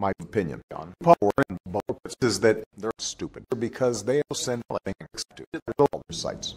my opinion on Power is that they're stupid because they send links to all their sites.